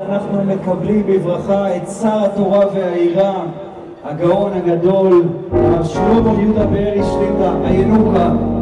אנחנו מקבלים בברכה את שר התורה והעירה, הגאון הגדול, הרב שלמה יהודה בארי שליטא, הינוקה.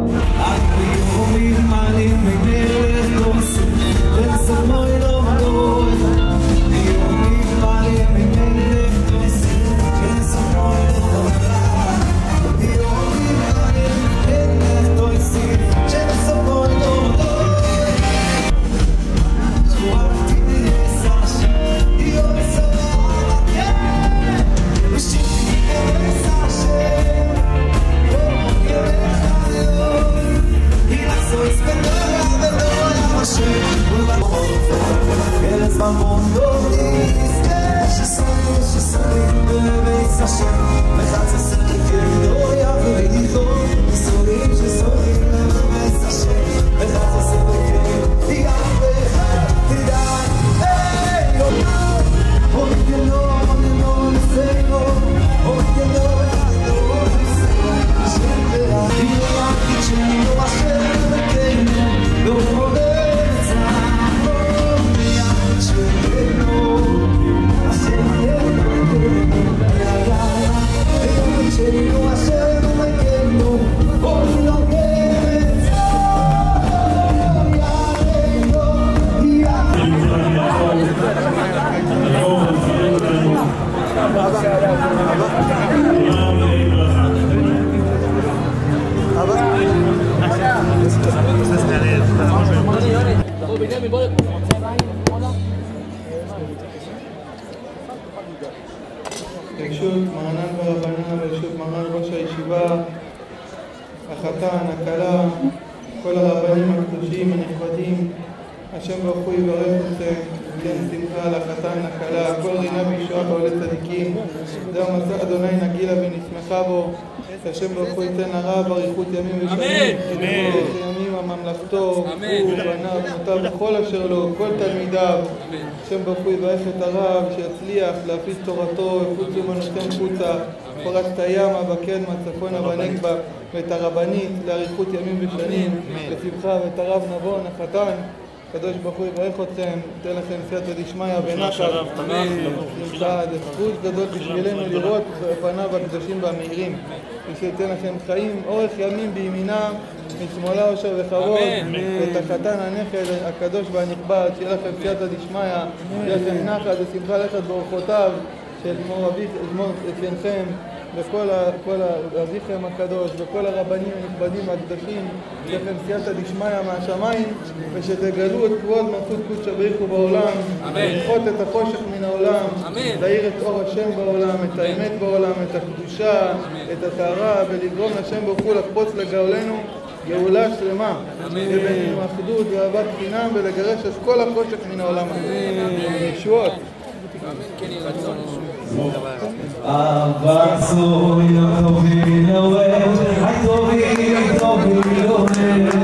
ברשות מרנן ורבנן, ברשות מרן ראש הישיבה, החתן, הכלה, כל הרבנים הקדושים הנכבדים, השם ברוך הוא יברך אתכם, כן שמחה על החתן, הכלה, כל רינה בישועה בעולי צדיקים, זהו מסע אדוני נגילה ונשמחה בו, שהשם ברוך הוא ייתן הרב אריכות ימים ושנים, אמן, ימים הממלכתו, הוא, בניו, בנותיו וכל אשר לו, כל תלמידיו, השם ברוך הוא יברך את הרב, שיצליח להפיץ תורתו, יפוצו מנותיהם חוצה, פרצת ימה, בקדמה, צפונה, בנגבה, ואת הרבנית לאריכות ימים ושנים, לשמחה, ואת הרב נבון, החתן, הקדוש ברוך הוא יברך אתכם, ייתן לכם סייעתא דשמיא בנחת, זה זכות גדול בשבילנו לראות פניו הקדושים והמאירים, ושייתן לכם חיים, אורך ימים בימינה, משמאלה אושר וכבוד, ואת החתן הנכד הקדוש והנכבד, שיהיה לכם סייעתא דשמיא, שיהיה לכם נחת ושמחה ללכת באורחותיו, שאדמור אביכם וכל אביכם הקדוש וכל הרבנים הנכבדים והקדושים, שיהיה לכם סייעתא דשמיא מהשמיים, ושתגלו את כבוד מלכות קודשא בריחו בעולם, למחות את החושך מן העולם, להאיר את אור השם בעולם, את האמת בעולם, את הקדושה, את הטהרה, ולגרום לשם ברוך הוא לחפוץ לגאולנו גאולה שלמה, עם אחדות ואהבת חינם, ולגרש את כל החושך מן העולם הזה. ישועות. Avanzo, io to vino, e, ai to vino, to vino, e.